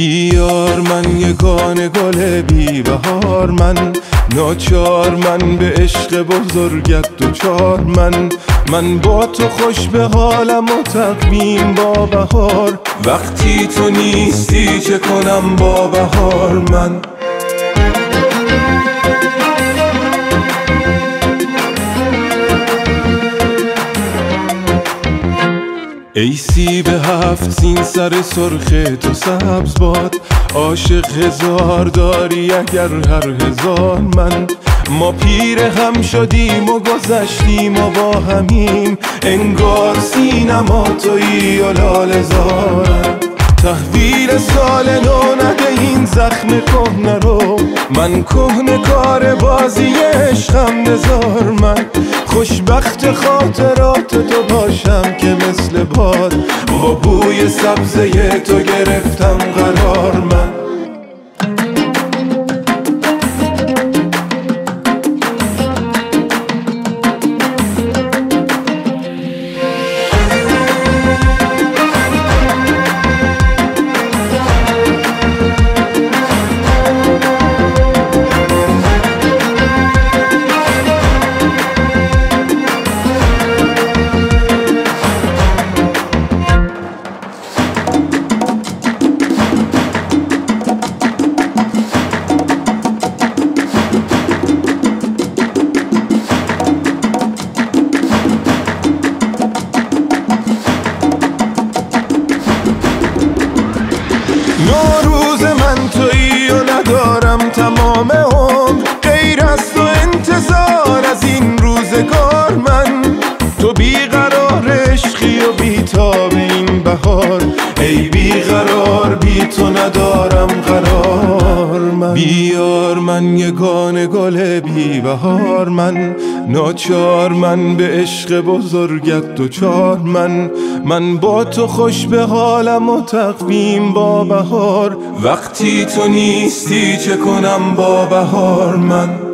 بیار من یگان گل بی بهار من ناچار من به عشق بزرگت دوچار من. من با تو خوش به حالم و تقویم با بهار. وقتی تو نیستی چه کنم با بهار من؟ ای به هفت زین سر سرخ تو سبز باد. عاشق هزار داری اگر هر هزار من. ما پیر هم شدیم و گذشتیم و با همیم. انگار سینما تویی و لال زارم تحویل سال نو نده این زخم کهنه رو. من کهنه کار بازی عشقم بذار من. خوشبخت خاطرات تو باشم که مثل باد با بوی سبزه تو گرفتم قرار من نوروز من تویی و ندارم تمام عمر. غیر از تو انتظار از این روزگار من. تو بیقرار عشقی و بیتاب این بهار. ای بیقرار بی تو ندارم قرار. من بیار من یگان گل بی بهار. من ناچار من به عشق بزرگت دوچار. من من با تو خوش به حالم و تقویم با بهار. وقتی تو نیستی چه کنم با بهار؟ من